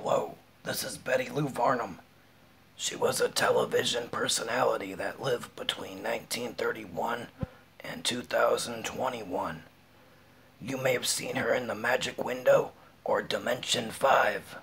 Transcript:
Hello, this is Betty Lou Varnum. She was a television personality that lived between 1931 and 2021. You may have seen her in The Magic Window or Dimension 5.